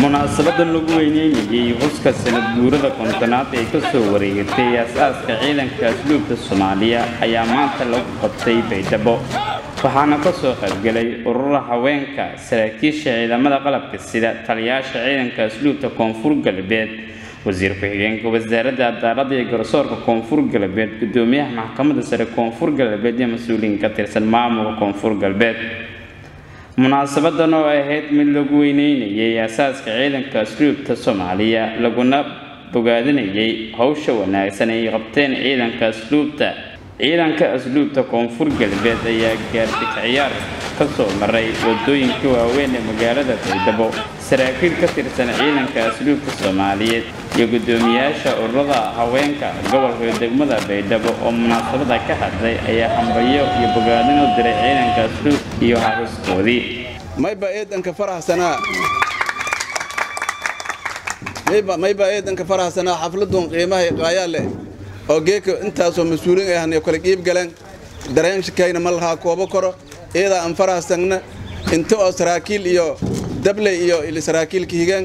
munaasabadan lagu weyneynayay xuska sanad guurada kontonaad ee ka soo wareegatay aas-aaska ciidanka asluubta soomaaliya ayaa maanta lagu qabtay baydhabo waxaana ka soo qaybgalay urura haweenka saraakiisha ciidamada qalabka sida taliyaasha ciidanka asluubta koonfur galbeed wasiir ku-xigeenka wasaaradda cadaaladda iyo garsoorka koonfur galbeed gudoomiyaha maxkamadda sare koonfur galbeed iyo mas'uuliyiin ka tirsan maamulka koonfur galbeed munaasabadan oo ahayd mid lagu weyneynayay aasaaska ciidanka asluubta soomaaliya laguna bogaadinayay howsha wanaagsan ay qabteen ciidanka asluubta ciidanka asluubta koonfur galbeed ayaa gaartay ciyaar ka soo maray waddooyinka waaweyn ee magaalada baydhabo saraakiil ka tirsan ciidanka asluubta soomaaliyeed iyo gudoomiyaasha ururada haweenka gobolka degmada baydhabo oo munaasabada ka hadlay ayaa hambalyo iyo bogaadin u diray ciidanka asluub iyo xafiskoodii mayba eedanka faraxsanaa? Mayba eedanka faraxsanaa xafladun qiimaha qaayaa leh oo geeka intaasoo mas'uuliin ay ahnayo kale qiib galeen dareenshakayna ma lahaa koobo koro iyadaa aan faraxsangna inta oo saraakiil iyo dabley iyo ili saraakiilka higeen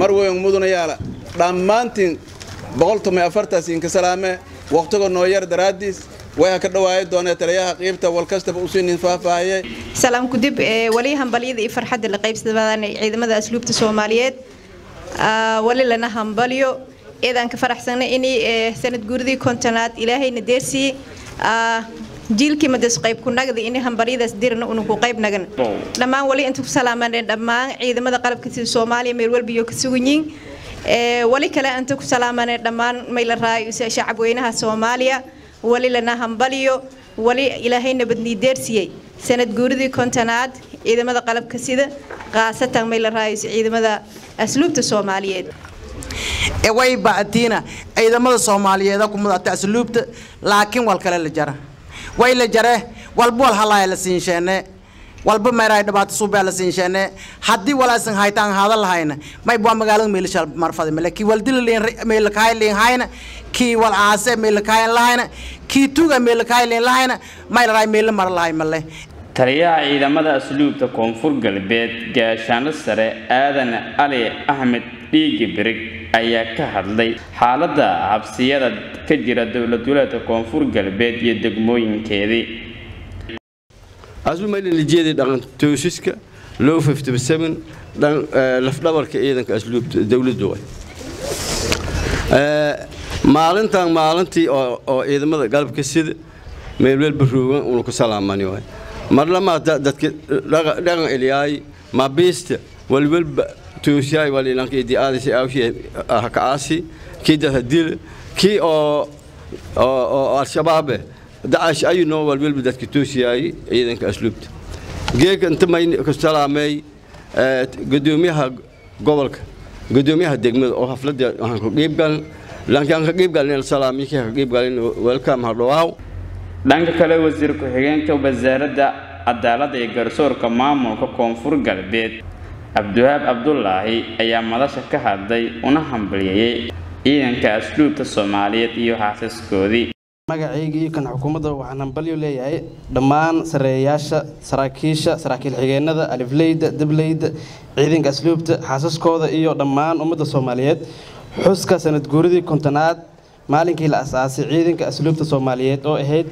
mar weyn mudunayaala dhammaantiin boqoltomay afartaas inka salaame wakhtigo noo yar daraaddiis way ka dhawaayo doonee taliyaha qiibta walkastaba u siinin faahfaahiyey salaam kudib wali hambalyada iyo farxadda la qaybsadaan ciidamada asluubta soomaaliyeed. Wali lana hambalyo eedaan ka faraxsanay inay sanad guuridii kontonaad ilaahayna deersii jiilkii mades qayb ku nagda inay hambalyadaas dirna una ku qayb nagan. Dhammaan wali inta ku salaamaneen dhammaan ciidamada qalabka sida soomaaliya meel walbiyo ka suganyiin wali kale inta ku salaamaneen dhammaan mayla raayo shacab weynaha soomaaliya wali lana hambalyo wali ilaahay nabadnii deersiyey. Sanad guuridii kontonaad ciidamada qalabka sida khaasatan mayla raayo ciidamada asluubta soomaaliyeed way bactiina ciidamada soomaaliyeed ku mudata asluubta laakiin wal kale la jara. Way la jare walba wal halaya la siinsheene walba meeray dhibaato suubaa la siinsheene haddii walaasan haytaan hada lahayna may magaalada meelisha marfada male kii wal dil leen meel kaay leen hayna kii wal aase meel kaay lahayna kii tuga meel kaay leen lahayna may la ray meel mar lahay male. Taliyaha ciidamada asluubta koonfur galbeed gaashaanle sare aadan ali axmed dhiigi birig ayaa ka hadlay xaaladda habsiyada ka jira dowlad walaadka koonfur galbeed iyo degmooyinkeedii. Aslumaylanjeedii dhaqan toosiska low lafdhabarka ciidanka asluubta dowladda way. Maalintan maalintii oo ciidamada galabka sida meelwelba roogan unu ku salaamani waay mar lamaa dadka dhaqan eliyaay mabiista walwalba toosiyaay walilanka idiaadisi awshi hakaasi kii dadadil kii oo oo al-shabaabe dacash ayu noo walwalba dadka toosiyaay ciidanka asluubta geeka inta may ku salaameey gudoomiyaha gobolka gudoomiyaha degmada oo hafladda waxaan ku qiibgalin lankaan ka. Qiibgalin salaamikii ka qiibgalin welcome hardhawaaw dhanka kale wasiir ku-xigeenka wasaaradda cadaaladda iyo garsoorka maamulka koonfur galbeed cabdiwahaab cabdulaahi ayaa madasha ka hadlay una hambalyeeyey ciidanka asluubta soomaaliyeed iyo xaasaskoodii. Magacayga iyo kan xukuumadda waxaan hambalyo leeyahay dhammaan sareeyayaasha saraakiisha saraakiil xigeenada alifleyda dableyda ciidanka asluubta xaasaskooda iyo dhammaan ummadda soomaaliyeed. Xuska sanad guuridii kontonaad maalinkii la asaasay ciidanka asluubta soomaaliyeed oo ahayd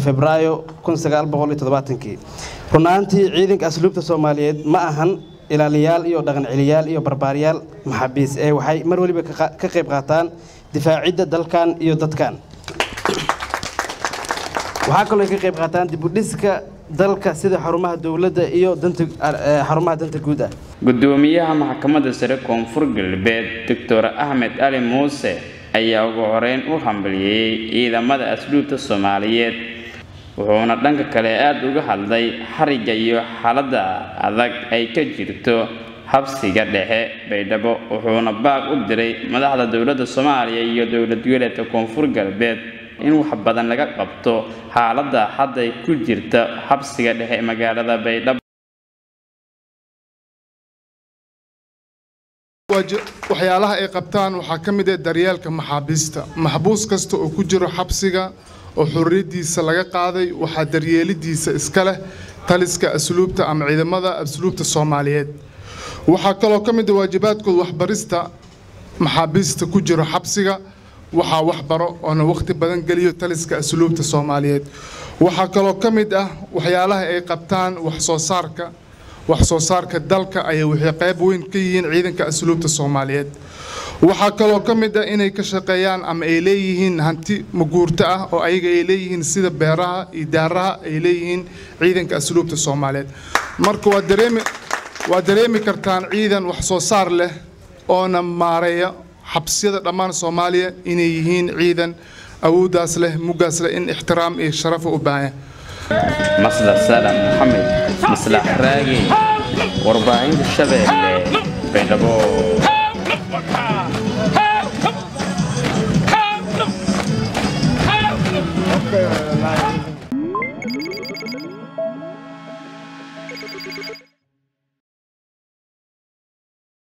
febraayo runaantii ciidanka asluubta soomaaliyeed ma ahan ilaaliyaal iyo dhaqan celiyaal iyo barbaaryaal maxaabiis ee waxay mar waliba ka qayb qaataan difaacidda dalkan iyo dadkan waxaa kaloo ka qayb qaataan dibudhiska dalka sida xarumaha dowladda iyo xarumaha danta guud ah. Gudoomiyaha maxkamadda sare koonfur galbeed doctor axmed ali muuse ayaa ugu horeyn u hambalyeeyey ciidamada asluubta soomaaliyeed wuxuuna dhanka kale aada uga hadlay xarigga iyo xaaladda adag ay ka jirto habsiga dhexe baydhabo wuxuuna baaq u diray madaxda dowladda soomaaliya iyo dowlad goboleedka koonfur galbeed in wax badan laga qabto xaaladda hadday ku jirta habsiga dhexe magaalada baydhabo waxyaalaha ay qabtaan waxaa ka mid ah daryeelka maxaabiista. Maxbuus kasta oo ku jiro xabsiga oo xorriyaddiisa laga qaaday waxaa daryeelidiisa iska leh taliska asluubta ama ciidamada asluubta soomaaliyeed. Waxaa kaloo ka mid ah waajibaadkooda waxbarista maxaabiista ku jiro xabsiga. Waxaa waxbaro oona waqti badan geliyo taliska asluubta soomaaliyeed. Waxaa kaloo ka mid ah waxyaalaha ay qabtaan wax soo saarka wax soo saarka dalka ayay waxay qayb weyn ka yihiin ciidanka asluubta soomaaliyeed. Waxaa kaloo ka mid ah inay ka shaqeeyaan ama ay leeyihiin hanti maguurto ah oo ayaga ay leeyihiin sida beeraha iyo daaraha ay leeyihiin ciidanka asluubta soomaaliyeed. Marka waa dareemi kartaan ciidan wax soo saar leh oona maareeya xabsiyada dhammaan soomaaliya inay yihiin ciidan awooddaas leh muggaas leh in ixtiraam iyo sharafa u baahan مصدر سالم محمد مصلح راجي وأربعين الشباب بين